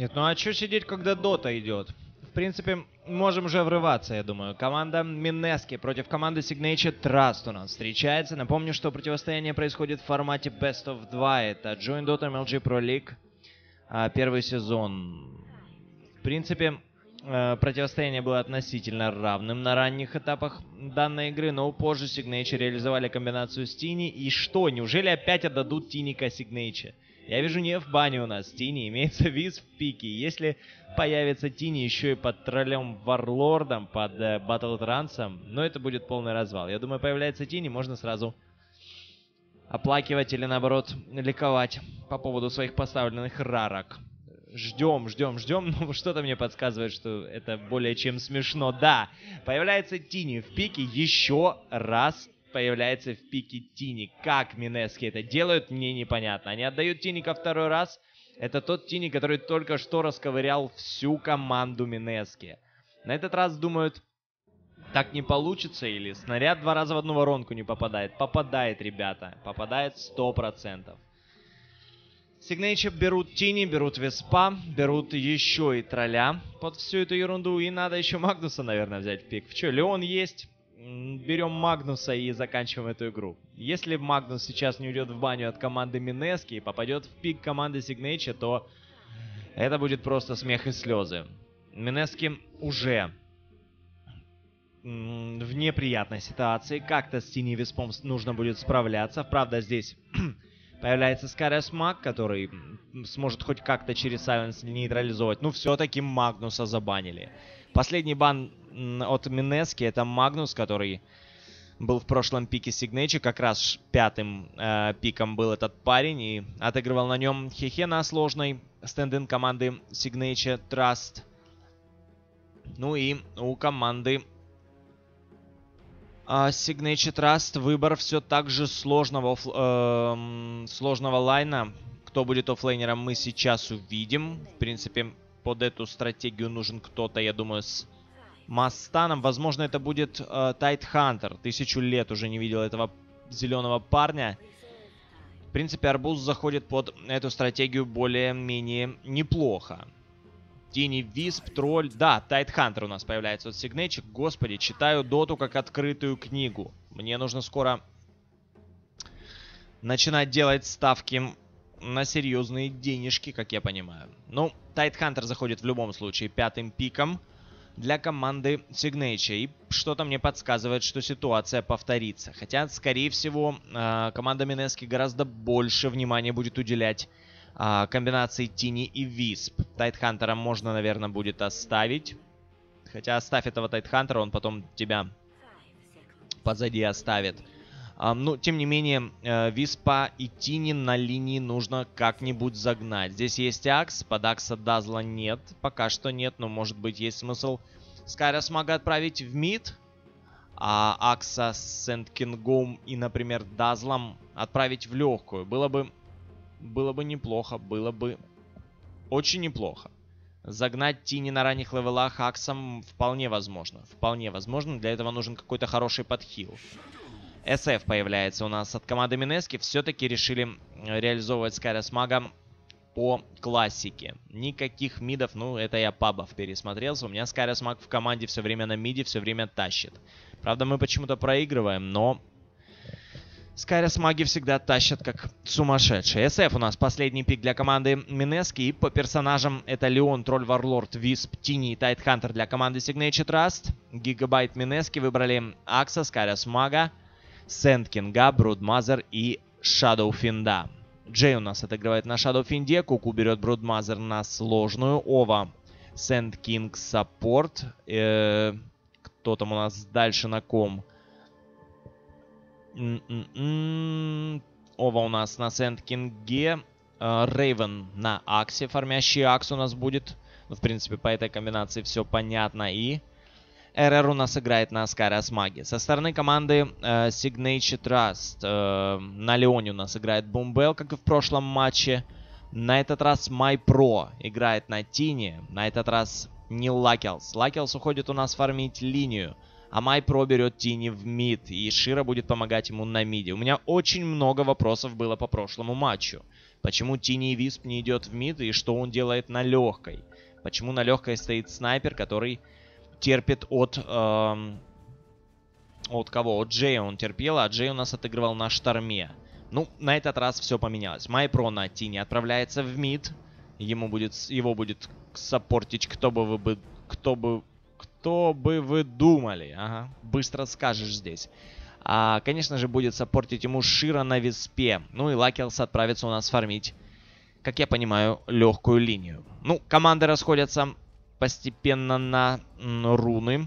Нет, ну а что сидеть, когда дота идет? В принципе, можем уже врываться, я думаю. Команда Минески против команды Signature Trust у нас встречается. Напомню, что противостояние происходит в формате Best of 2. Это Join Dota MLG Pro League. А, первый сезон. В принципе, э, противостояние было относительно равным на ранних этапах данной игры, но позже Signature реализовали комбинацию с Тини. И что, неужели опять отдадут Тиника Signature? Я вижу не в бане у нас Тини, имеется виз в пике. Если появится Тини еще и под троллем Варлордом, под Батл Трансом, ну это будет полный развал. Я думаю, появляется Тини, можно сразу оплакивать или наоборот ликовать по поводу своих поставленных рарок. Ждем, ждем, ждем. Ну, что-то мне подсказывает, что это более чем смешно. Да, появляется Тини в пике еще раз появляется в пике Тини. Как Минески это делают, мне непонятно. Они отдают Тини ко второй раз. Это тот Тини, который только что расковырял всю команду Минески. На этот раз думают, так не получится или снаряд два раза в одну воронку не попадает. Попадает, ребята. Попадает 100%. Signature берут Тини, берут Веспа, берут еще и Тролля под всю эту ерунду. И надо еще Магнуса, наверное, взять в пик. Че, Леон есть берем Магнуса и заканчиваем эту игру. Если Магнус сейчас не уйдет в баню от команды Минески и попадет в пик команды Сигнейча, то это будет просто смех и слезы. Минески уже в неприятной ситуации. Как-то с Тини Виспом нужно будет справляться. Правда, здесь появляется Скарес Маг, который сможет хоть как-то через Сайленс нейтрализовать. Ну, все-таки Магнуса забанили. Последний бан от Минески это Магнус, который был в прошлом пике Сигнейча. Как раз пятым э, пиком был этот парень. И отыгрывал на нем Хехе на сложной стендин команды Сигнейча Trust. Ну и у команды э, Signature Trust выбор все так же сложного, э, сложного лайна. Кто будет оффлейнером, мы сейчас увидим. В принципе, под эту стратегию нужен кто-то, я думаю, с mass stun ом. Возможно, это будет э, Хантер. Тысячу лет уже не видел этого зеленого парня. В принципе, Арбуз заходит под эту стратегию более-менее неплохо. Тини Висп, Тролль. Да, Тайт Хантер у нас появляется от Сигнейчик. Господи, читаю Доту как открытую книгу. Мне нужно скоро начинать делать ставки на серьезные денежки, как я понимаю. Ну, Тайт Хантер заходит в любом случае пятым пиком для команды Signature. И что-то мне подсказывает, что ситуация повторится. Хотя, скорее всего, а, команда Минески гораздо больше внимания будет уделять а, комбинации Тини и Висп. Тайтхантера можно, наверное, будет оставить. Хотя оставь этого Тайтхантера, он потом тебя позади оставит. Эм, ну, тем не менее, э, Виспа и Тини на линии нужно как-нибудь загнать. Здесь есть Акс, под Акса Дазла нет, пока что нет, но может быть есть смысл Скайра мага отправить в мид, а Акса с Сент-Кингом и, например, Дазлом отправить в легкую. Было бы, было бы неплохо, было бы очень неплохо. Загнать Тини на ранних левелах Аксом вполне возможно. Вполне возможно. Для этого нужен какой-то хороший подхил. SF появляется у нас от команды Минески. Все-таки решили реализовывать Скайрос Мага по классике. Никаких мидов, ну это я пабов пересмотрелся. У меня Скайрос Маг в команде все время на миде, все время тащит. Правда, мы почему-то проигрываем, но Скайрос маги всегда тащат как сумасшедшие. SF у нас последний пик для команды Минески. И по персонажам это Леон, Тролль, Варлорд, Висп, Тини и Тайтхантер для команды Signature Trust. Гигабайт Минески выбрали Акса, Скайрос Мага. Сенткинга, Брудмазер и Шадоуфинда. Джей у нас отыгрывает на Шадоуфинде, Куку берет Брудмазер на сложную, Ова Сенткинг саппорт. Э, кто там у нас дальше на ком? М-м-м. Ова у нас на Сенткинге. Рейвен на Аксе, фармящий Акс у нас будет. Ну, в принципе, по этой комбинации все понятно. И РР у нас играет на Скайрос Маге. Со стороны команды э, Signature Trust э, на Леоне у нас играет Бумбел, как и в прошлом матче. На этот раз MyPro играет на Тини. На этот раз не Лакелс. Лакелс уходит у нас фармить линию. А Майпро берет Тини в мид, и Шира будет помогать ему на миде. У меня очень много вопросов было по прошлому матчу. Почему Тини и Висп не идет в мид, и что он делает на легкой? Почему на легкой стоит снайпер, который терпит от... Эм, от кого? От Джея он терпел, а Джей у нас отыгрывал на шторме. Ну, на этот раз все поменялось. Майпро на Тини отправляется в мид. Ему будет, его будет саппортить кто бы вы бы... Кто бы что бы вы думали? Ага, быстро скажешь здесь. А, конечно же, будет саппортить ему Шира на Виспе. Ну и Лакелс отправится у нас фармить, как я понимаю, легкую линию. Ну, команды расходятся постепенно на руны.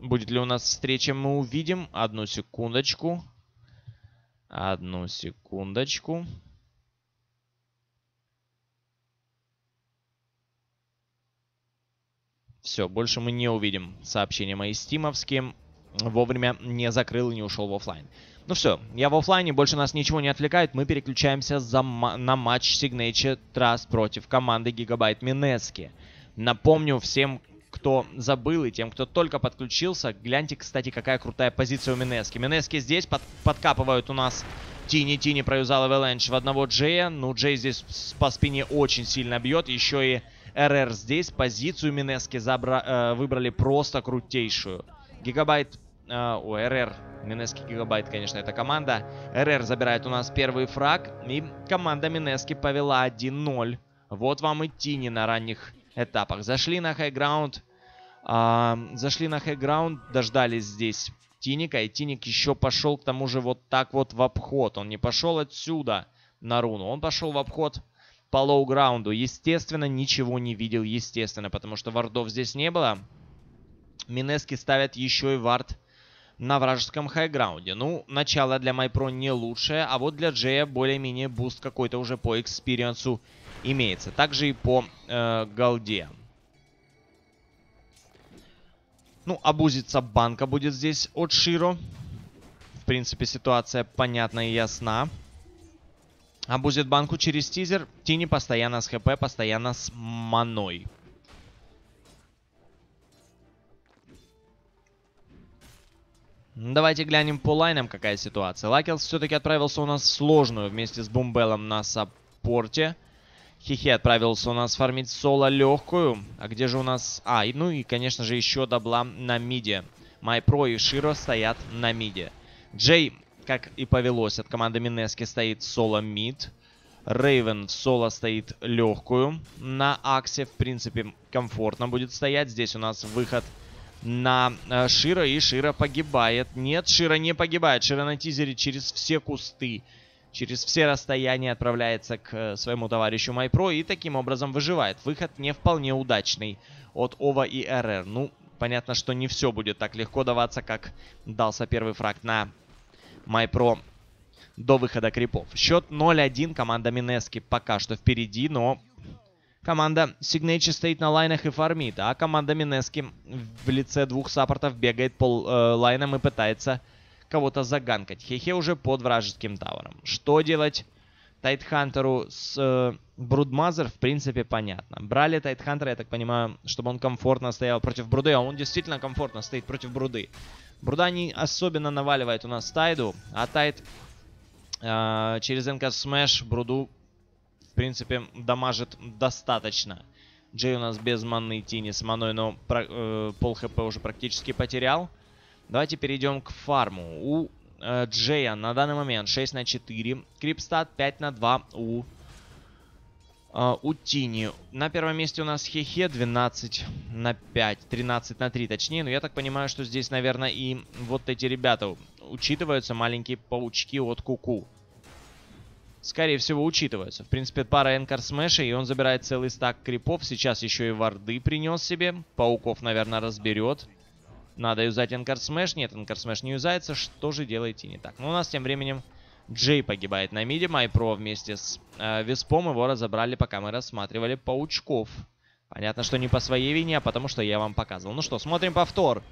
Будет ли у нас встреча, мы увидим. Одну секундочку. Одну секундочку. Все, больше мы не увидим сообщения мои стимовские. Вовремя не закрыл и не ушел в офлайн. Ну все, я в офлайне, больше нас ничего не отвлекает. Мы переключаемся за на матч Signature Trust против команды Gigabyte Минески. Напомню всем, кто забыл и тем, кто только подключился, гляньте, кстати, какая крутая позиция у Минески. Минески здесь под подкапывают у нас Тини. Тини проюзал Avalanche в одного Джея. Ну, Джей здесь по спине очень сильно бьет. Еще и РР здесь. Позицию Минески забра э, выбрали просто крутейшую. Гигабайт... Э, о, РР. Минески Гигабайт, конечно, это команда. РР забирает у нас первый фраг. И команда Минески повела 1-0. Вот вам и Тини на ранних этапах. Зашли на хайграунд. Э, зашли на хайграунд, дождались здесь Тиника. И Тиник еще пошел к тому же вот так вот в обход. Он не пошел отсюда на руну. Он пошел в обход по low ground у. Естественно, ничего не видел, естественно, потому что вардов здесь не было. Минески ставят еще и вард на вражеском high ground е. Ну, начало для Майпро не лучшее, а вот для Джея более-менее буст какой-то уже по experience у имеется. Также и по э, голде. Ну, обузиться банка будет здесь от Широ. В принципе, ситуация понятна и ясна. Обузит банку через tether. Тини постоянно с хп, постоянно с маной. Давайте глянем по лайнам, какая ситуация. Лакелс все-таки отправился у нас в сложную вместе с Бумбелом на саппорте. Хихи отправился у нас фармить соло легкую. А где же у нас... А, и, ну и, конечно же, еще дабла на миде. Майпро и Широ стоят на миде. Джей как и повелось от команды Минески, стоит соло мид. Рейвен в соло стоит легкую. На Аксе, в принципе, комфортно будет стоять. Здесь у нас выход на э, Шира, и Шира погибает. Нет, Шира не погибает. Шира на тизере через все кусты, через все расстояния отправляется к э, своему товарищу Майпро и таким образом выживает. Выход не вполне удачный от Ова и РР. Ну, понятно, что не все будет так легко даваться, как дался первый фраг на MyPro до выхода крипов. Счет 0-1. Команда Минески пока что впереди, но команда Signature стоит на лайнах и фармит. А команда Минески в лице двух саппортов бегает по э, лайнам и пытается кого-то заганкать. Хехе уже под вражеским tower ом. Что делать Тайтхантеру с э, Брудмазер, в принципе, понятно. Брали Тайтхантера, я так понимаю, чтобы он комфортно стоял против Бруды, а он действительно комфортно стоит против Бруды. Бруда не особенно наваливает у нас Тайду, а Тайд э, через Anchor Smash Бруду, в принципе, дамажит достаточно. Джей у нас без маны Тини с маной, но про, э, пол хп уже практически потерял. Давайте перейдем к фарму. У э, Джея на данный момент 6 на 4. Крипстат 5 на 2 у э, у Тини. На первом месте у нас Хехе 12 на 5, 13 на 3 точнее. Но я так понимаю, что здесь, наверное, и вот эти ребята учитываются, маленькие паучки от Куку. Скорее всего, учитываются. В принципе, пара Anchor Smash а, и он забирает целый стак крипов. Сейчас еще и варды принес себе. Пауков, наверное, разберет. Надо юзать Anchor Smash. Нет, Anchor Smash не юзается. Что же делаете не так? Ну, у нас тем временем Джей погибает на миде. Майпро вместе с э, Виспом его разобрали, пока мы рассматривали паучков. Понятно, что не по своей вине, а потому что я вам показывал. Ну что, смотрим повтор.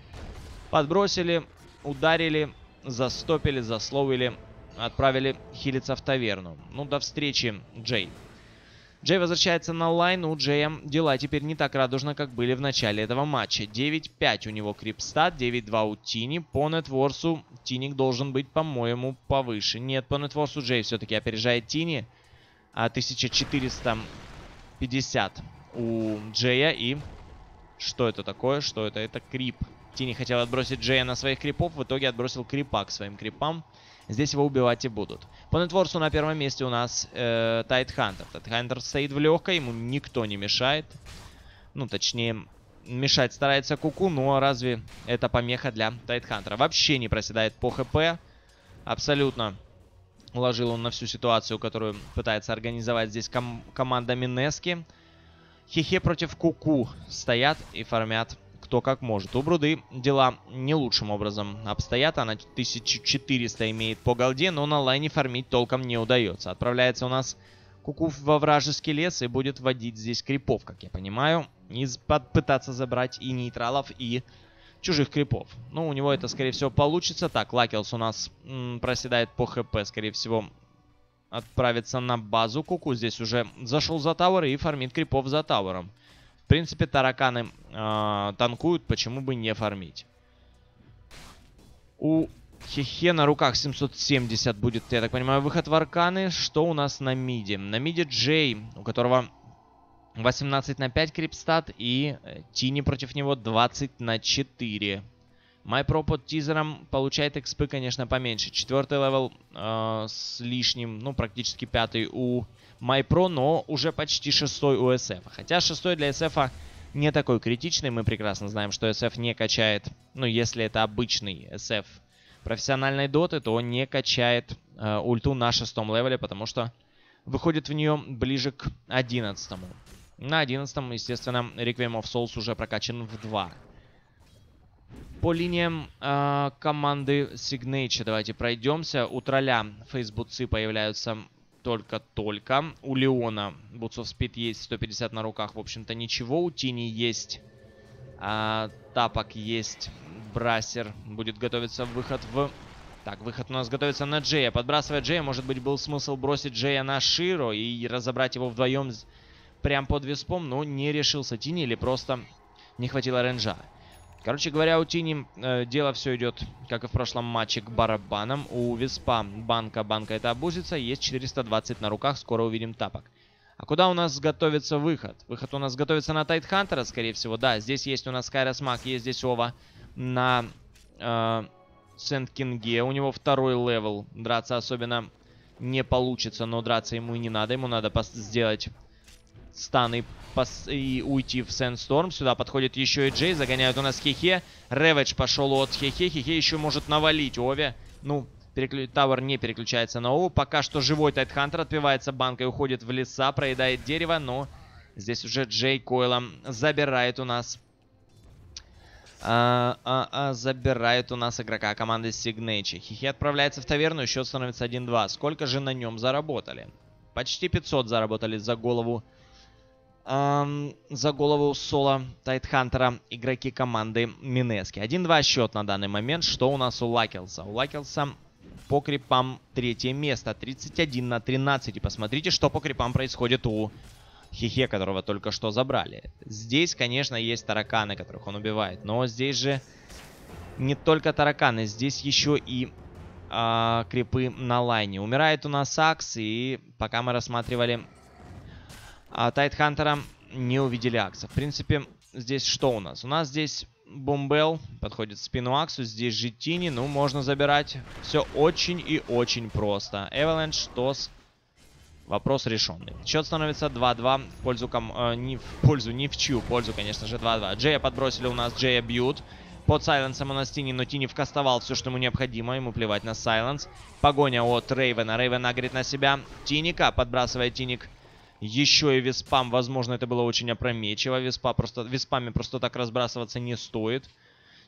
Подбросили, ударили, застопили, засловили, отправили хилиться в таверну. Ну, до встречи, Джей. Джей возвращается на лайн. У Джея дела теперь не так радужно, как были в начале этого матча. 9-5 у него крипстат, 9-2 у Тини. По нетворсу Тиник должен быть, по-моему, повыше. Нет, по нетворсу Джей все-таки опережает Тини. А 1450 у Джея. И что это такое? Что это? Это крип. Тини хотел отбросить Джея на своих крипов. В итоге отбросил крипа к своим крипам. Здесь его убивать и будут. По нетворсу на первом месте у нас э, Тайтхантер. Тайтхантер стоит в легкой, ему никто не мешает. Ну, точнее, мешать старается Куку, но разве это помеха для Тайтхантера? Вообще не проседает по ХП. Абсолютно уложил он на всю ситуацию, которую пытается организовать здесь ком команда Минески. Хихе против Куку стоят и фармят кто как может. У Бруды дела не лучшим образом обстоят. Она 1400 имеет по голде, но на лайне фармить толком не удается. Отправляется у нас Куку во вражеский лес и будет водить здесь крипов, как я понимаю. И пытаться забрать и нейтралов, и чужих крипов. Ну, у него это, скорее всего, получится. Так, Лакелс у нас проседает по хп, скорее всего, отправится на базу. Куку здесь уже зашел за тауэр и фармит крипов за тауэром. В принципе, тараканы э, танкуют, почему бы не фармить. У Хехе на руках 770 будет, я так понимаю, выход в арканы. Что у нас на миде? На миде Джей, у которого 18 на 5 creep stat и э, Tiny против него 20 на 4. MyPro под тизером получает экспы, конечно, поменьше. Четвертый level э, с лишним, ну, практически пятый у MyPro, но уже почти шестой у SF. Хотя шестой для SF не такой критичный. Мы прекрасно знаем, что SF не качает, ну, если это обычный SF профессиональной доты, то он не качает э, ульту на шестом левеле, потому что выходит в нее ближе к одиннадцатому. На одиннадцатом, естественно, Requiem of Souls уже прокачан в 2. По линиям э, команды Signature давайте пройдемся. У тролля фейсбуцы появляются только-только. У Леона of Speed есть, 150 на руках, в общем-то, ничего. У Тини есть, а, Тапок есть, Брасер будет готовиться выход в... Так, выход у нас готовится на Джея. Подбрасывая Джея, может быть, был смысл бросить Джея на Широ и разобрать его вдвоем прям под виспом, но не решился Тини или просто не хватило ренжа. Короче говоря, у Тини э, дело все идет, как и в прошлом матче, к барабанам. У Виспа банка, банка это обузится. Есть 420 на руках, скоро увидим тапок. А куда у нас готовится выход? Выход у нас готовится на Тайтхантера, скорее всего. Да, здесь есть у нас Кайрос Мак, есть здесь Ова на э, Sand King е. У него второй level. Драться особенно не получится, но драться ему и не надо. Ему надо сделать станы и уйти в Sandstorm. Сюда подходит еще и Джей. Загоняют у нас Хехе. Ravage пошел от Хехе. Хехе еще может навалить Ове. Ну, переклю... Tower не переключается на Ову. Пока что живой Tidehunter отпивается банкой, уходит в леса, проедает дерево, но здесь уже Джей Койлом забирает у нас... А, а, а, забирает у нас игрока команды Signature. Хихе отправляется в таверну, счет становится 1-2. Сколько же на нем заработали? Почти 500 заработали за голову эм, за голову соло Тайтхантера игроки команды Минески. 1-2 счет на данный момент. Что у нас у Лакелса? У Лакелса по крипам третье место. 31 на 13. И посмотрите, что по крипам происходит у Хихе, которого только что забрали. Здесь, конечно, есть тараканы, которых он убивает. Но здесь же не только тараканы. Здесь еще и э, крипы на лайне. Умирает у нас Акс. И пока мы рассматривали а Тайтхантера не увидели Акса. В принципе, здесь что у нас? У нас здесь Бомбел подходит спину Аксу. Здесь же Тини. Ну, можно забирать. Все очень и очень просто. Эваленш, Тос. Вопрос решенный. Счет становится 2-2 в пользу ком... Э, не в пользу, не в чью пользу, конечно же, 2-2. Джея подбросили у нас, Джея бьют. Под сайленсом у нас Тини, но Тини вкастовал все, что ему необходимо. Ему плевать на сайленс. Погоня от Рейвена. Рейвен агрит на себя. Тиника подбрасывает Тиник еще и виспам. Возможно, это было очень опрометчиво. Виспа просто, виспами просто так разбрасываться не стоит.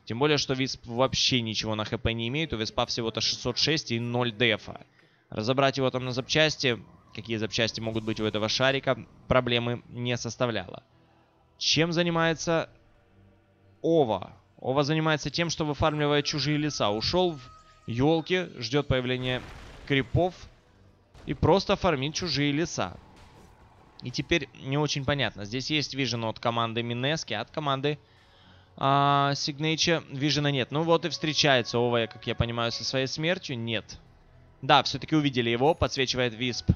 Тем более, что висп вообще ничего на хп не имеет. У виспа всего-то 606 и 0 дефа. Разобрать его там на запчасти, какие запчасти могут быть у этого шарика, проблемы не составляло. Чем занимается Ова? Ова занимается тем, что выфармливает чужие леса. Ушел в елки, ждет появления крипов и просто фармит чужие леса. И теперь не очень понятно. Здесь есть вижен от команды Минески, от команды а, Signature вижена нет. Ну вот и встречается Ова, как я понимаю, со своей смертью. Нет. Да, все-таки увидели его. Подсвечивает Висп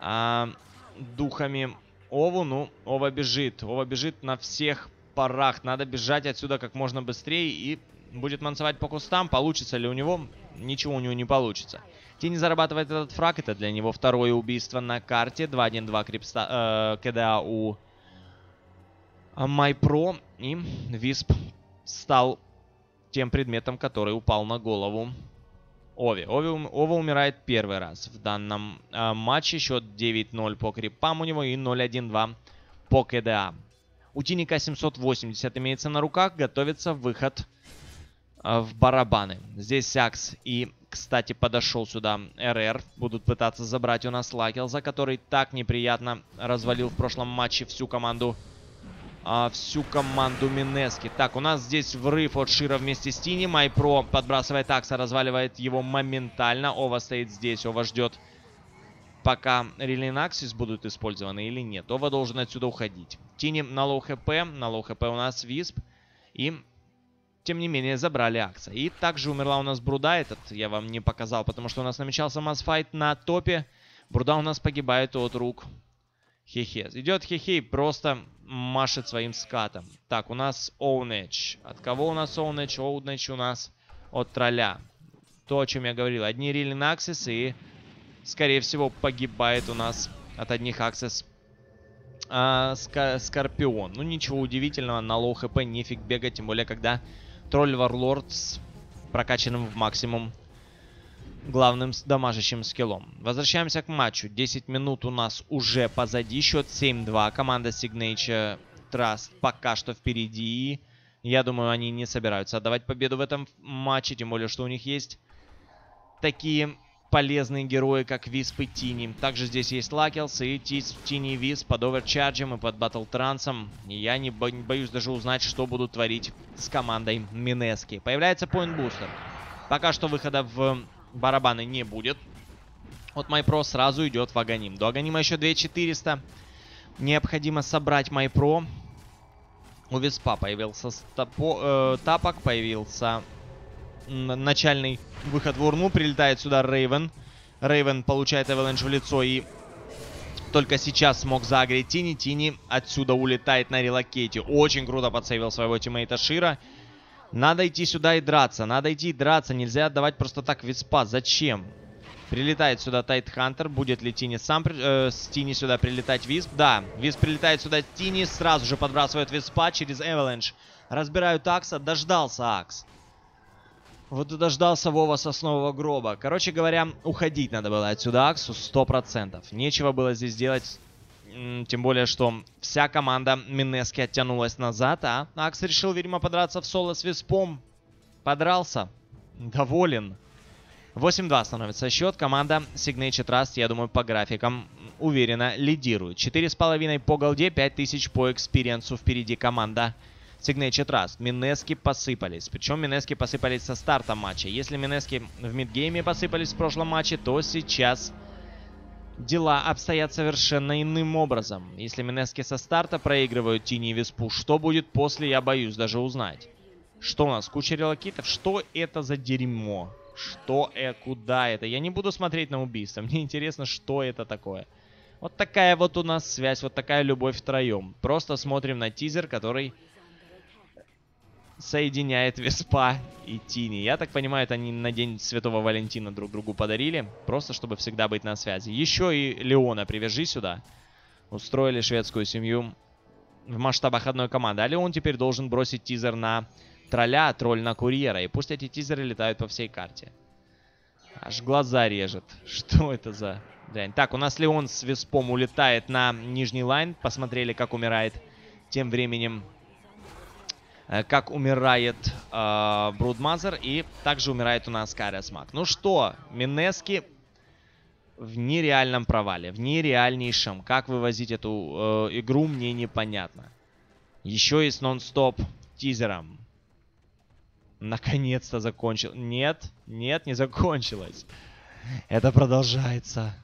а, духами Ову. Ну, Ова бежит. Ова бежит на всех парах. Надо бежать отсюда как можно быстрее и будет мансовать по кустам. Получится ли у него? Ничего у него не получится. Тини зарабатывает этот фраг. Это для него второе убийство на карте. 2-1-2 крипста, э, КДА у MyPro. И Висп стал тем предметом, который упал на голову Ови. Ови Ова умирает первый раз в данном э, матче. Счет 9-0 по крипам у него и 0-1-2 по КДА. У Тиника 780 имеется на руках. Готовится выход э, в барабаны. Здесь Сякс и кстати, подошел сюда РР. Будут пытаться забрать у нас Лакелза, который так неприятно развалил в прошлом матче всю команду а, всю команду Mineski. Так, у нас здесь врыв от Шира вместе с Tiny. MyPro подбрасывает Акса, разваливает его моментально. Ова стоит здесь, Ова ждет, пока Whirling Axes будут использованы или нет. Ова должен отсюда уходить. Tiny на low HP, на low HP у нас Wisp. И тем не менее, забрали Акса. И также умерла у нас Бруда. Этот я вам не показал, потому что у нас намечался mass fight на топе. Бруда у нас погибает от рук Хехе. Идет Хехе и просто машет своим скатом. Так, у нас ownage. От кого у нас ownage? Ownage у нас от тролля. То, о чем я говорил. Одни Whirling Axes и, скорее всего, погибает у нас от одних Axes а, Скорпион. Ну, ничего удивительного, на low HP нефиг бегать, тем более, когда тролль Warlord с прокачанным в максимум главным дамажащим скиллом. Возвращаемся к матчу. 10 минут у нас уже позади. Счет 7-2. Команда Signature Trust пока что впереди. Я думаю, они не собираются отдавать победу в этом матче. Тем более, что у них есть такие полезные герои, как Висп и Тини. Также здесь есть Лакелс и Тини Висп под оверчарджем и под Батл Трансом. Я не бо боюсь даже узнать, что будут творить с командой Минески. Появляется Point Booster. Пока что выхода в барабаны не будет. Вот MyPro сразу идет в Аганим. До Аганима еще 2400. Необходимо собрать MyPro. У Виспа появился э, тапок, появился начальный выход в урну. Прилетает сюда Рейвен. Рейвен получает Avalanche в лицо и только сейчас смог загреть Tiny. Tiny отсюда улетает на релокете. Очень круто подсейвил своего тиммейта Шира. Надо идти сюда и драться. Надо идти и драться. Нельзя отдавать просто так виспа. Зачем? Прилетает сюда Tidehunter. Будет ли Tiny сам э, с Tiny сюда прилетать Wisp? Да. Wisp прилетает сюда Tiny. Сразу же подбрасывает Виспа через Avalanche. Разбирают Акса. Дождался Axe. Вот и дождался Ова соснового гроба. Короче говоря, уходить надо было отсюда Аксу 100%. Нечего было здесь делать. Тем более, что вся команда Mineski оттянулась назад, а Axe решил, видимо, подраться в соло с Виспом. Подрался. Доволен. 8-2 становится счет. Команда Signature Trust, я думаю, по графикам уверенно лидирует. 4,5 по голде, 5000 по экспириенсу впереди команда Trust. Mineski посыпались. Причем Mineski посыпались со старта матча. Если Mineski в мидгейме посыпались в прошлом матче, то сейчас дела обстоят совершенно иным образом. Если Минески со старта проигрывают Тини и Виспу, что будет после, я боюсь даже узнать. Что у нас? Куча релокитов? Что это за дерьмо? Что это? Куда это? Я не буду смотреть на убийство. Мне интересно, что это такое. Вот такая вот у нас связь, вот такая любовь втроем. Просто смотрим на тизер, который соединяет Веспа и Тини. Я так понимаю, это они на День Святого Валентина друг другу подарили. Просто, чтобы всегда быть на связи. Еще и Леона привяжи сюда. Устроили шведскую семью в масштабах одной команды. А Lion теперь должен бросить тизер на тролля, а тролль на курьера. И пусть эти тизеры летают по всей карте. Аж глаза режет. Что это за дрянь? Так, у нас Lion с Виспом улетает на нижний lane. Посмотрели, как умирает тем временем как умирает э, Broodmother. И также умирает у нас Curious Mac. Ну что, Mineski в нереальном провале. В нереальнейшем. Как вывозить эту э, игру, мне непонятно. Еще и с non-stop тизером. Наконец-то закончил. Нет, нет, не закончилось. Это продолжается.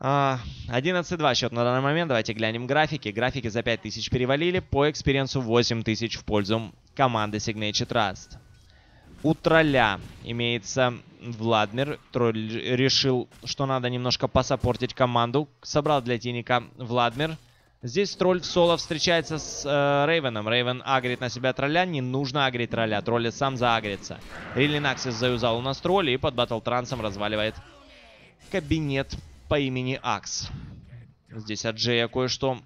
А, 11-2 счет на данный момент. Давайте глянем графики. Графики за 5000 перевалили. По экспириенсу 8000 в пользу команды Signature Trust. У тролля имеется Владмир. Тролль решил, что надо немножко посопортить команду. Собрал для Тиника Владмир. Здесь тролль в соло встречается с э, Рейвеном. Рейвен агрит на себя тролля. Не нужно агрить тролля. Тролль сам заагрится. Рилли Наксис заюзал у нас тролля и под батл трансом разваливает кабинет по имени Акс. Здесь от Джея кое-что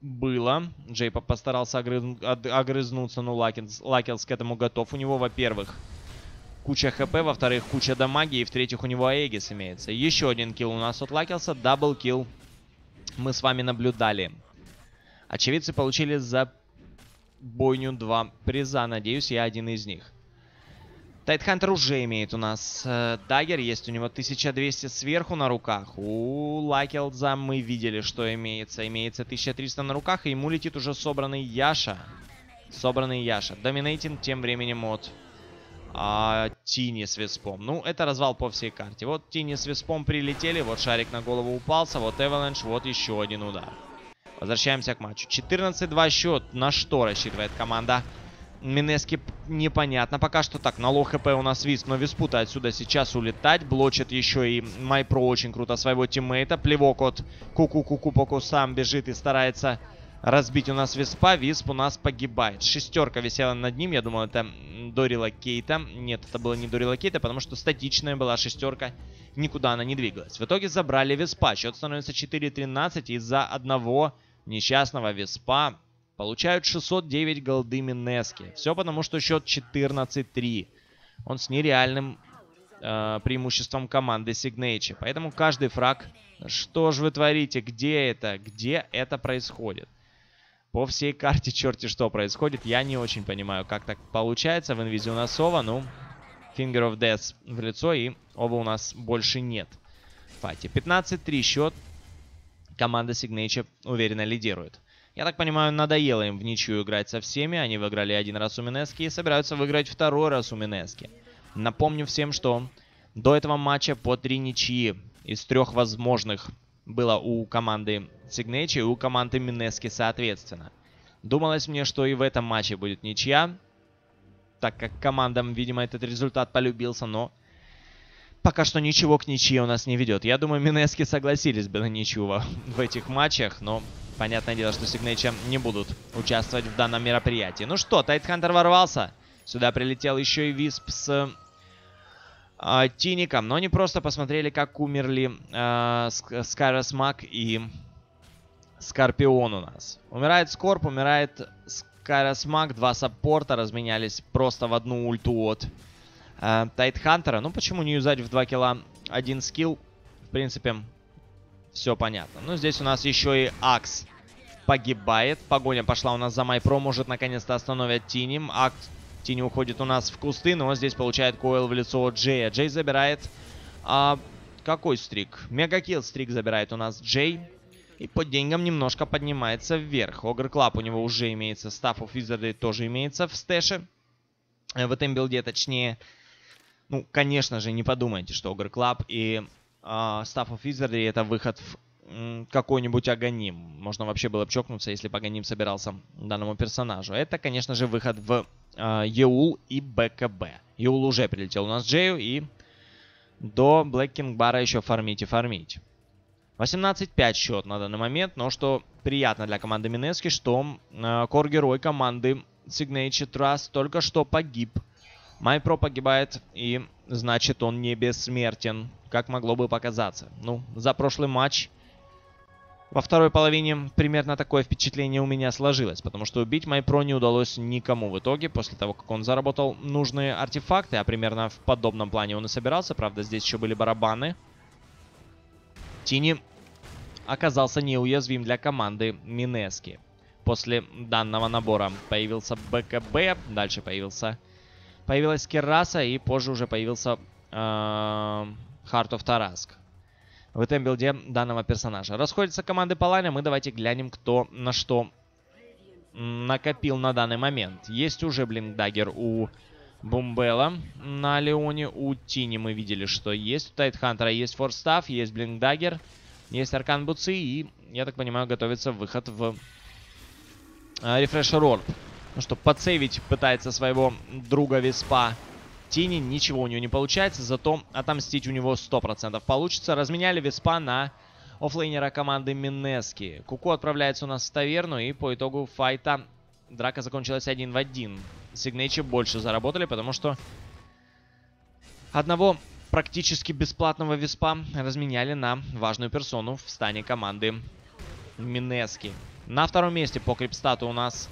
было. Джей постарался огрыз... огрызнуться, но Лакинс... Лакелс к этому готов. У него, во-первых, куча HP, во-вторых, куча дамаги, и в-третьих, у него Aegis имеется. Еще один kill у нас от Лакелса, double kill мы с вами наблюдали. Очевидцы получили за бойню два приза. Надеюсь, я один из них. Tidehunter уже имеет у нас э, dagger. Есть у него 1200 сверху на руках. У Лакелза мы видели, что имеется. Имеется 1300 на руках. И ему летит уже собранный Yasha. Собранный Yasha. Dominating тем временем от а, Tiny с Виспом. Ну, это развал по всей карте. Вот Tiny с Виспом прилетели, вот шарик на голову упал, вот Avalanche, вот еще один удар. Возвращаемся к матчу. 14-2 счет. На что рассчитывает команда Mineski непонятно. Пока что так, на low HP у нас Wisp, но Виспу-то отсюда сейчас улетать. Блочит еще и MyPro очень круто своего тиммейта. Плевок от Ку-Ку-Ку-Ку по кустам бежит и старается разбить у нас Виспа. Висп у нас погибает. Шестерка висела над ним. Я думал, это Дорила Кейта. Нет, это было не Дорила Кейта, потому что статичная была шестерка. Никуда она не двигалась. В итоге забрали Виспа. Счет становится 4-13 из-за одного несчастного Виспа. Получают 609 голды Минески. Все потому, что счет 14-3. Он с нереальным э, преимуществом команды Signature. Поэтому каждый фраг... Что же вы творите? Где это? Где это происходит? По всей карте черти что происходит. Я не очень понимаю, как так получается. В инвизе у нас Сова, ну, Finger of Death в лицо, и оба у нас больше нет. Фати. 15-3 счет. Команда Signature уверенно лидирует. Я так понимаю, надоело им в ничью играть со всеми. Они выиграли один раз у Минески и собираются выиграть второй раз у Минески. Напомню всем, что до этого матча по три ничьи из трех возможных было у команды Signature и у команды Минески соответственно. Думалось мне, что и в этом матче будет ничья, так как командам, видимо, этот результат полюбился, но пока что ничего к ничьи у нас не ведет. Я думаю, Минески согласились бы на ничью в этих матчах, но понятное дело, что Signature не будут участвовать в данном мероприятии. Ну что, Тайтхантер ворвался. Сюда прилетел еще и Висп с э, Тиником. Но они просто посмотрели, как умерли э, Скайрос Мак и Скорпион у нас. Умирает Скорп, умирает Скайрос Мак. Два саппорта разменялись просто в одну ульту от Тайтхантера. Ну, почему не юзать в 2 килла один скилл? В принципе, все понятно. Ну, здесь у нас еще и Акс погибает. Погоня пошла у нас за MyPro. Может, наконец-то остановят Тиним. Axe. Tiny уходит у нас в кусты, но здесь получает Coil в лицо Джея. Джей забирает... А, какой streak? Mega kill streak забирает у нас Джей. И по деньгам немножко поднимается вверх. Ogre Club у него уже имеется. Staff of Wizardry тоже имеется в стэше. Э, в этом билде, точнее. Ну, конечно же, не подумайте, что Ogre Club и э, Staff of Wizardry это выход в какой-нибудь Аганим. Можно вообще было бы чокнуться, если бы Аганим собирался данному персонажу. Это, конечно же, выход в э, Еул и БКБ. Еул уже прилетел у нас Джею и до Блэк Кинг Бара еще фармить и фармить. 18-5 счет на данный момент, но что приятно для команды Минески, что э, кор-герой команды Signature Trust только что погиб. Майпро погибает, и значит он не бессмертен, как могло бы показаться. Ну, за прошлый матч во второй половине примерно такое впечатление у меня сложилось, потому что убить Майпро не удалось никому в итоге, после того, как он заработал нужные артефакты, а примерно в подобном плане он и собирался, правда, здесь еще были барабаны. Тини оказался неуязвим для команды Минески. После данного набора появился БКБ, дальше появился появилась кираса и позже уже появился э, Heart of Tarrasque в этом билде данного персонажа. Расходятся команды по лайнам, и давайте глянем, кто на что накопил на данный момент. Есть уже Blink Dagger у Бумбела на Леоне. У Тини мы видели, что есть. У Тайтхантера есть Force Staff, есть Blink Dagger, есть Аркан Буци. И, я так понимаю, готовится выход в Рефрешер Орб. Ну что, подсейвить пытается своего друга Виспа. Тини, ничего у него не получается, зато отомстить у него 100% получится. Разменяли Виспа на оффлейнера команды Минески. Куку отправляется у нас в таверну, и по итогу файта драка закончилась один в один. Сигнейчи больше заработали, потому что одного практически бесплатного виспа разменяли на важную персону в стане команды Минески. На втором месте по крипстату у нас...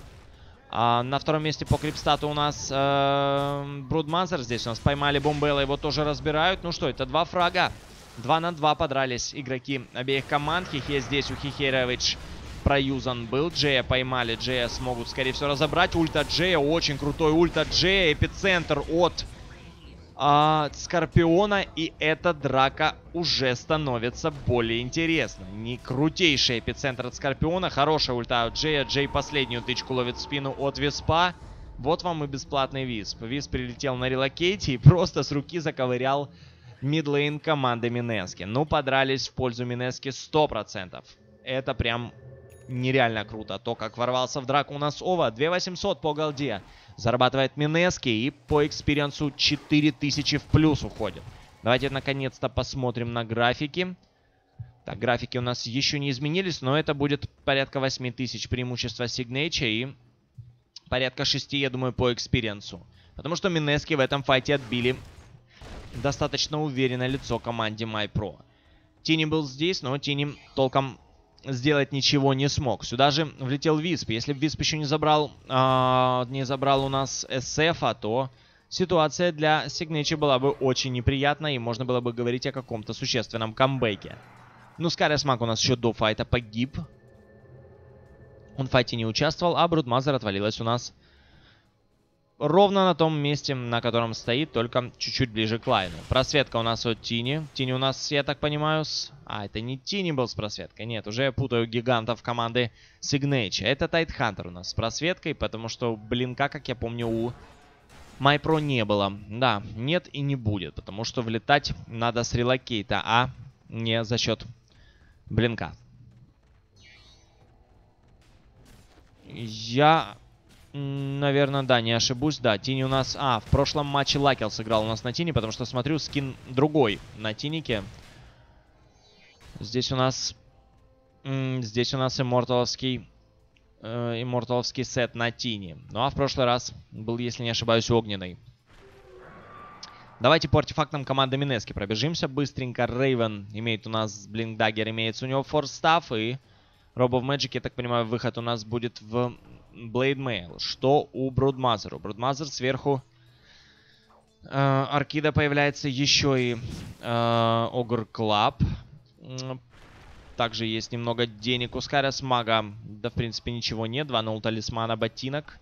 А, на втором месте по крипстату у нас э, Брудмазер. Здесь у нас поймали Бомбела, его тоже разбирают. Ну что, это два фрага. Два на два подрались игроки обеих команд. Хихе здесь у Хихерович проюзан был. Джея поймали. Джея смогут, скорее всего, разобрать. Ульта Джея. Очень крутой ульта Джея. Эпицентр от а, Скорпиона. И эта драка уже становится более интересной. Не крутейший эпицентр от Скорпиона. Хорошая ульта от Джея. Джей последнюю тычку ловит в спину от Виспа. Вот вам и бесплатный Висп. Висп прилетел на релокейте и просто с руки заковырял мидлейн команды Минески. Ну, подрались в пользу Минески 100%. Это прям нереально круто. То, как ворвался в драку у нас Ова. 2800 по голде. Зарабатывает Минески и по экспириенсу 4000 в плюс уходит. Давайте наконец-то посмотрим на графики. Так, графики у нас еще не изменились, но это будет порядка 8000 преимущества Сигнейча и порядка 6, я думаю, по экспириенсу. Потому что Минески в этом файте отбили достаточно уверенное лицо команде MyPro. Тини был здесь, но Тини толком сделать ничего не смог. Сюда же влетел Висп. Если бы Висп еще не забрал, э, не забрал у нас СФ, а то ситуация для Сигнечи была бы очень неприятна, и можно было бы говорить о каком-то существенном камбэке. Ну, Скайрес Маг у нас еще до файта погиб. Он в файте не участвовал, а Брудмазер отвалилась у нас ровно на том месте, на котором стоит, только чуть-чуть ближе к лайну. Просветка у нас от Тини. Тини у нас, я так понимаю, с... А, это не Тини был с просветкой. Нет, уже я путаю гигантов команды Signature. Это Тайтхантер у нас с просветкой, потому что блинка, как я помню, у MyPro не было. Да, нет и не будет, потому что влетать надо с релокейта, а не за счет блинка. Я Наверное, да, не ошибусь. Да, Тини у нас... А, в прошлом матче Лакел сыграл у нас на Тини, потому что, смотрю, скин другой на Тинике. Здесь у нас... Здесь у нас имморталовский... Э, имморталовский сет на Тини. Ну а в прошлый раз был, если не ошибаюсь, огненный. Давайте по артефактам команды Минески пробежимся быстренько. Рейвен имеет у нас Blink Dagger, имеется у него Force Staff и... Robe of Magi, я так понимаю, выход у нас будет в Blade Mail. Что у Брудмазер? У Брудмазер сверху э, Аркида появляется еще и э, Ogre Club. Также есть немного денег у Скайрес Мага. Да, в принципе, ничего нет. 2-0 талисмана, ботинок.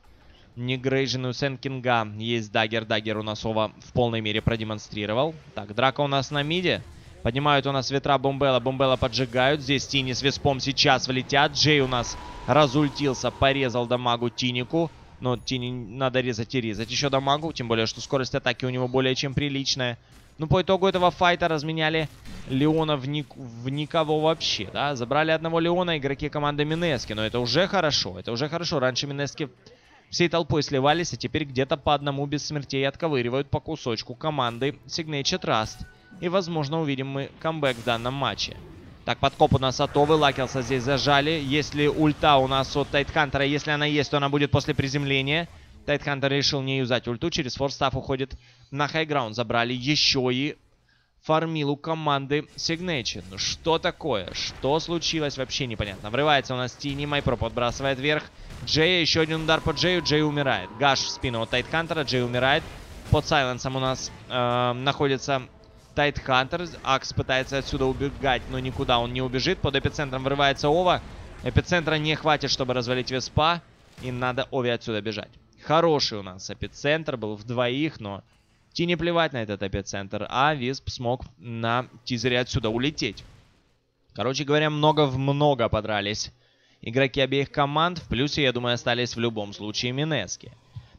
Не грейжен у Сенкинга. Есть дагер. Дагер у нас Ова в полной мере продемонстрировал. Так, драка у нас на миде. Поднимают у нас ветра Бомбела. Бомбела поджигают. Здесь Тини с Виспом сейчас влетят. Джей у нас разультился, порезал дамагу Тинику. Но Тини надо резать и резать еще дамагу. Тем более, что скорость атаки у него более чем приличная. Ну, по итогу этого файта разменяли Леона в, ник в никого вообще, да. Забрали одного Леона игроки команды Минески. Но это уже хорошо, это уже хорошо. Раньше Минески всей толпой сливались, а теперь где-то по одному без смертей отковыривают по кусочку команды Signature Trust. И, возможно, увидим мы камбэк в данном матче. Так, подкоп у нас от Овы. Лакелса здесь зажали. Если ульта у нас от Тайтхантера, если она есть, то она будет после приземления. Тайтхантер решил не юзать ульту. Через форстав уходит на хайграунд. Забрали еще и фармилу команды Signature. Ну что такое? Что случилось? Вообще непонятно. Врывается у нас Тини. Майпро подбрасывает вверх. Джея. Еще один удар по Джею. Джей умирает. Гаш в спину от Тайтхантера. Джей умирает. Под сайленсом у нас э, находится Тайтхантер. Акс пытается отсюда убегать, но никуда он не убежит. Под эпицентром врывается Ова. Эпицентра не хватит, чтобы развалить Виспа. И надо Ове отсюда бежать. Хороший у нас эпицентр был в двоих, но Тини плевать на этот эпицентр. А Висп смог на тизере отсюда улететь. Короче говоря, много в много подрались игроки обеих команд. В плюсе, я думаю, остались в любом случае Минески.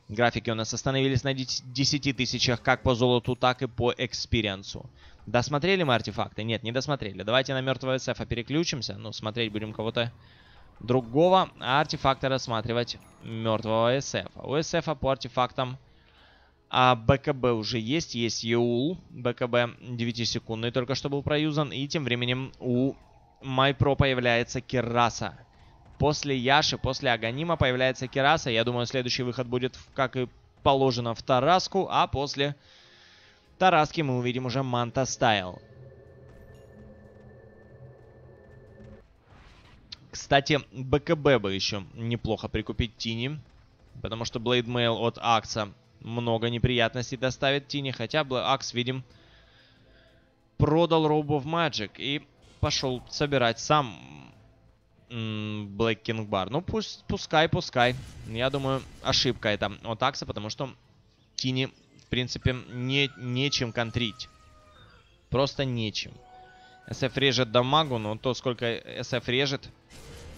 Графики у нас остановились на 10 тысячах как по золоту, так и по экспириенсу. Досмотрели мы артефакты? Нет, не досмотрели. Давайте на мертвого СФ переключимся. Ну, смотреть будем кого-то другого, а артефакты рассматривать мертвого СФ. У СФ по артефактам а БКБ уже есть, есть ЕУЛ, БКБ 9-секундный только что был проюзан, и тем временем у Майпро появляется Кераса. После Яши, после Аганима появляется Кераса, я думаю, следующий выход будет, как и положено, в Тараску, а после Тараски мы увидим уже Манта Стайл. Кстати, БКБ бы еще неплохо прикупить Тини. Потому что Mail от Акса много неприятностей доставит Тини. Хотя Акс, видим, продал Robe of Magic и пошел собирать сам Black King Bar. Ну, пусть, пускай, пускай. Я думаю, ошибка это от Акса, потому что Тини, в принципе, не, нечем контрить. Просто нечем. SF режет дамагу, но то, сколько SF режет,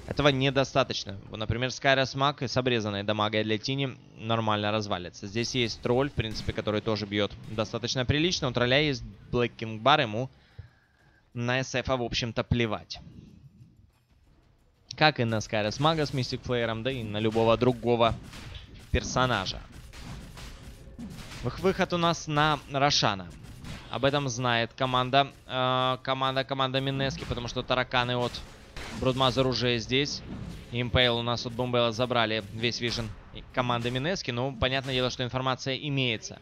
этого недостаточно. Например, Скайрос Маг с обрезанной дамагой для Тини нормально развалится. Здесь есть тролль, в принципе, который тоже бьет достаточно прилично. У тролля есть Блэккинг Бар, ему на SF, в общем-то, плевать. Как и на Скайрос Мага с Мистик Флеером, да и на любого другого персонажа. Выход у нас на Рошана. Об этом знает команда, э, команда, команда Минески, потому что тараканы от Брудмазер уже здесь. Impale у нас от Бомбейла забрали весь vision команды Минески. Ну, понятное дело, что информация имеется.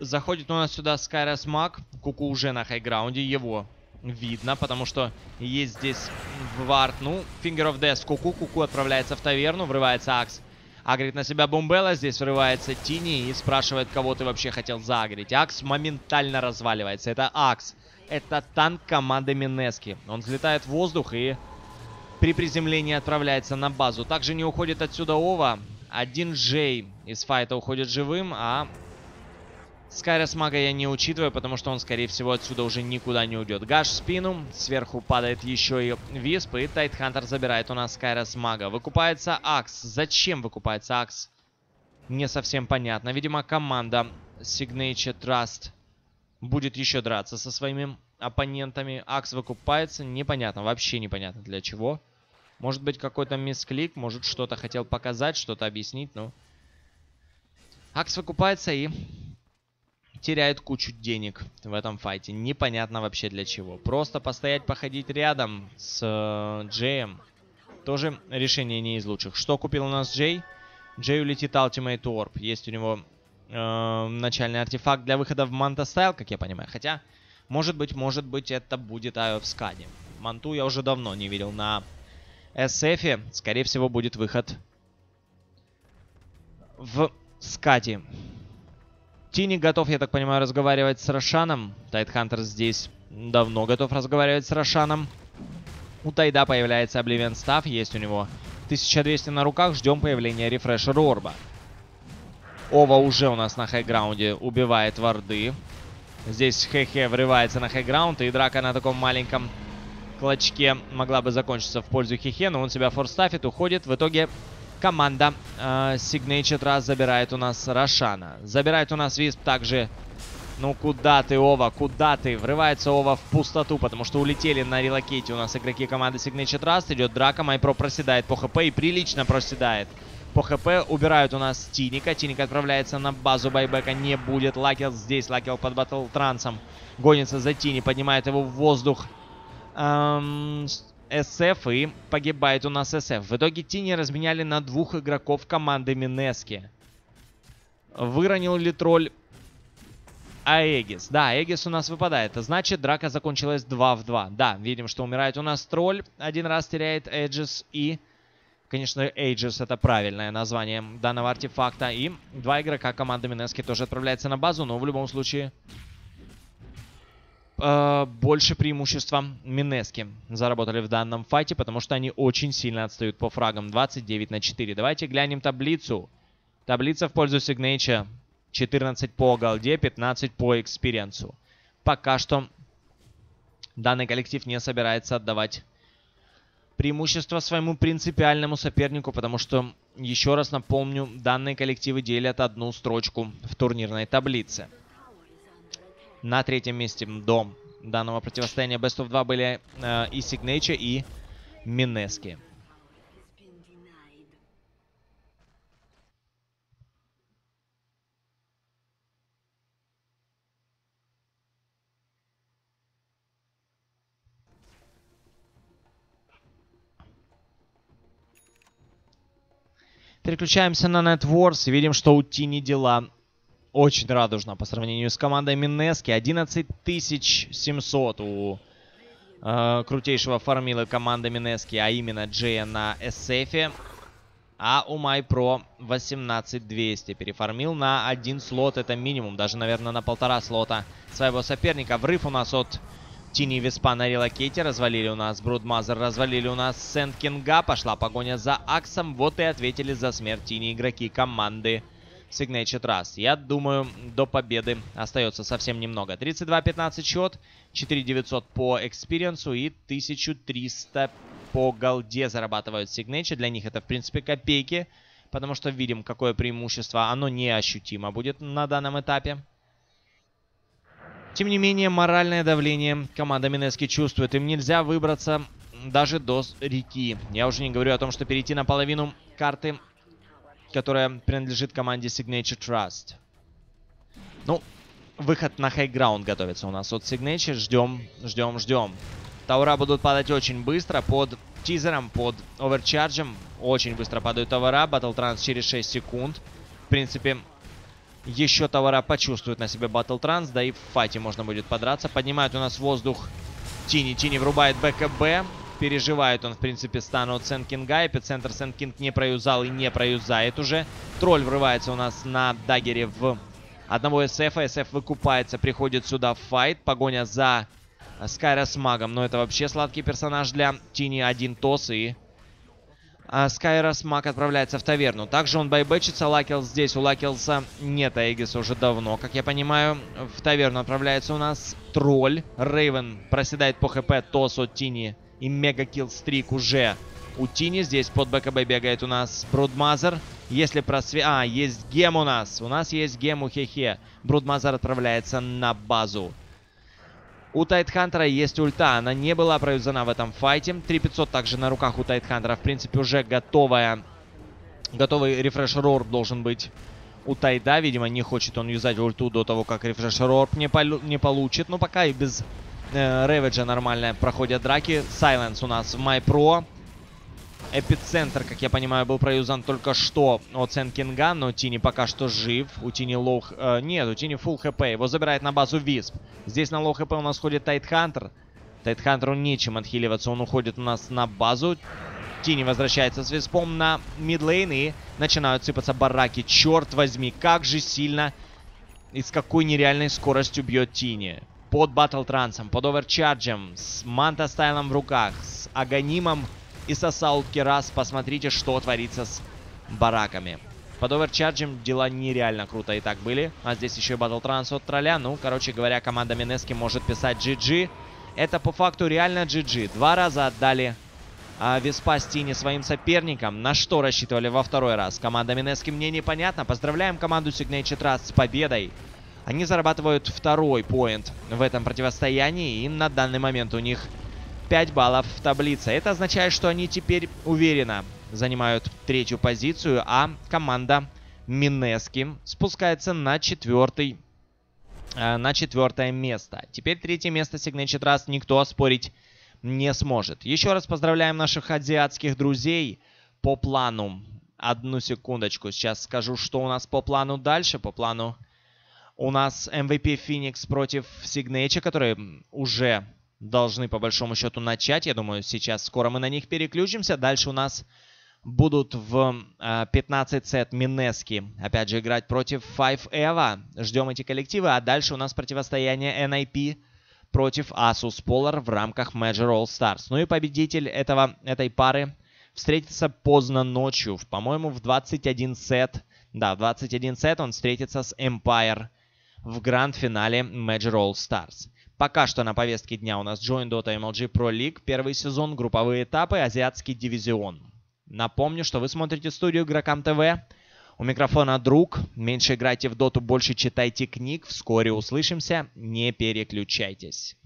Заходит у нас сюда Скайрес Маг. Куку уже на хайграунде. Его видно, потому что есть здесь вард. Ну, Finger of Death Куку. Куку отправляется в таверну. Врывается Акс. Агрит на себя Бомбелла. Здесь врывается Тини и спрашивает, кого ты вообще хотел загрить. Акс моментально разваливается. Это Акс. Это танк команды Минески. Он взлетает в воздух и при приземлении отправляется на базу. Также не уходит отсюда Ова. Один Джей из файта уходит живым, а Скайрес Мага я не учитываю, потому что он, скорее всего, отсюда уже никуда не уйдет. Гаш в спину, сверху падает еще и Висп, и Тайтхантер забирает у нас Скайрес Мага. Выкупается Акс. Зачем выкупается Акс? Не совсем понятно. Видимо, команда Signature Trust будет еще драться со своими оппонентами. Акс выкупается. Непонятно, вообще непонятно для чего. Может быть какой-то мисклик, может что-то хотел показать, что-то объяснить, но... Акс выкупается и теряет кучу денег в этом файте. Непонятно вообще для чего. Просто постоять, походить рядом с э, Джеем тоже решение не из лучших. Что купил у нас Джей? Джей улетит Ultimate Orb. Есть у него э, начальный артефакт для выхода в Манта Стайл, как я понимаю. Хотя, может быть, может быть, это будет Eye of Scadi. Манту я уже давно не видел на SF. Скорее всего, будет выход в Скати. Тини готов, я так понимаю, разговаривать с Рошаном. Тайтхантер здесь давно готов разговаривать с Рошаном. У Тайда появляется Oblivion Staff, есть у него 1200 на руках, ждем появления рефрешера Орба. Ова уже у нас на хайграунде убивает варды. Здесь Хехе врывается на хайграунд, и драка на таком маленьком клочке могла бы закончиться в пользу Хехе, но он себя форстафит, уходит. В итоге команда э, Signature Trust забирает у нас Рошана. Забирает у нас Висп также. Ну куда ты, Ова, куда ты? Врывается Ова в пустоту, потому что улетели на релокейте у нас игроки команды Signature Trust. Идет драка, Майпро проседает по хп и прилично проседает по хп. Убирают у нас Тиника. Тиник отправляется на базу байбека. Не будет. Лакел здесь. Лакел под батл трансом. Гонится за Тини. Поднимает его в воздух. Эм, СФ и погибает у нас СФ. В итоге Тини разменяли на двух игроков команды Минески. Выронил ли тролль Аэгис. Да, Аэгис у нас выпадает. Значит, драка закончилась 2 в 2. Да, видим, что умирает у нас тролль. Один раз теряет Эджис и Конечно, Aegis это правильное название данного артефакта. И два игрока команды Минески тоже отправляются на базу, но в любом случае э, больше преимущества Минески заработали в данном файте, потому что они очень сильно отстают по фрагам. 29 на 4. Давайте глянем таблицу. Таблица в пользу Signature. 14 по голде, 15 по экспириенсу. Пока что данный коллектив не собирается отдавать преимущество своему принципиальному сопернику, потому что еще раз напомню, данные коллективы делят одну строчку в турнирной таблице. На третьем месте до данного противостояния Best of 2 были э, и Signature, и Минески. Переключаемся на net worth и видим, что у Tiny дела очень радужно по сравнению с командой Mineski. 11700 у э, крутейшего фармила команды Mineski, а именно Джея на SF. А у MyPro 18200 переформил на один слот, это минимум, даже, наверное, на полтора слота своего соперника. Врыв у нас от Tiny Wisp а на relocate. Развалили у нас Broodmother, развалили у нас Sand King а. Пошла погоня за Axe ом. Вот и ответили за смерть Tiny игроки команды Signature Trust. Я думаю, до победы остается совсем немного. 32-15 счет, 4900 по экспириенсу и 1300 по голде зарабатывают Signature. Для них это, в принципе, копейки, потому что видим, какое преимущество. Оно неощутимо будет на данном этапе. Тем не менее, моральное давление команда Mineski чувствует. Им нельзя выбраться даже до реки. Я уже не говорю о том, что перейти на половину карты, которая принадлежит команде Signature Trust. Ну, выход на хайграунд готовится у нас от Signature. Ждем, ждем, ждем. Таура будут падать очень быстро под тизером, под оверчарджем. Очень быстро падают товара. Батл Транс через 6 секунд. В принципе, еще товара почувствуют на себе Battle Trans, да и в файте можно будет подраться. Поднимает у нас воздух Тини. Тини врубает БКБ. Переживает он, в принципе, стан от Sand King а. Эпицентр Sand King не проюзал и не проюзает уже. Troll врывается у нас на дагере в одного SF. SF выкупается, приходит сюда в файт. Погоня за Skywrath Mage ом. Но это вообще сладкий персонаж для Tiny. Один toss и а Skywrath Mage отправляется в таверну. Также он байбечится. Лакелс здесь. У Лакелса нет Aegis а уже давно, как я понимаю. В таверну отправляется у нас Troll. Рейвен проседает по HP. Toss от Tiny и mega streak уже у Tiny. Здесь под BKB бегает у нас Broodmother. Если просве... А, есть гем у нас. У нас есть гем у Хехе. Broodmother отправляется на базу. У Tidehunter а есть ульта, она не была проведена в этом файте. 3500 также на руках у Tidehunter а, в принципе, уже готовая, готовый refresher orb должен быть у Tide а. Видимо, не хочет он юзать ульту до того, как refresher orb не, не получит. Но пока и без Ravage а нормально проходят драки. Silence у нас в MyPro. Эпицентр, как я понимаю, был проюзан только что от Sand King а, но Tiny пока что жив. У Tiny low... Э, нет, у Tiny full HP. Его забирает на базу Wisp. Здесь на low HP у нас ходит Tidehunter. Tidehunter у нечем отхиливаться, он уходит у нас на базу. Tiny возвращается с Wisp ом на мидлейн и начинают сыпаться бараки. Черт возьми, как же сильно и с какой нереальной скоростью бьет Тини. Под батл трансом, под оверчарджем, с манта стайлом в руках, с аганимом и сосал Керас. Посмотрите, что творится с бараками. Под оверчарджем дела нереально круто и так были. А здесь еще и батл транс от тролля. Ну, короче говоря, команда Минески может писать GG. Это по факту реально GG. Два раза отдали а, Веспа Стини своим соперникам. На что рассчитывали во второй раз? Команда Минески мне непонятно. Поздравляем команду Signature Trust с победой. Они зарабатывают второй поинт в этом противостоянии. И на данный момент у них 5 баллов в таблице. Это означает, что они теперь уверенно занимают третью позицию, а команда Минески спускается на четвертый э, на четвертое место. Теперь третье место Signature Trust никто оспорить не сможет. Еще раз поздравляем наших азиатских друзей по плану. Одну секундочку, сейчас скажу, что у нас по плану дальше. По плану у нас MVP Phoenix против Signature, которые уже должны по большому счету начать. Я думаю, сейчас скоро мы на них переключимся. Дальше у нас будут в э, 15 сет Минески. Опять же, играть против Five Eva. Ждем эти коллективы. А дальше у нас противостояние NIP против Asus Polar в рамках Major All Stars. Ну и победитель этого, этой пары встретится поздно ночью. По-моему, в 21 сет. Да, в 21 сет он встретится с Empire в гранд-финале Major All Stars. Пока что на повестке дня у нас Join Dota MLG Pro League, первый сезон, групповые этапы, азиатский дивизион. Напомню, что вы смотрите студию Игрокам ТВ. У микрофона друг. Меньше играйте в доту, больше читайте книг. Вскоре услышимся. Не переключайтесь.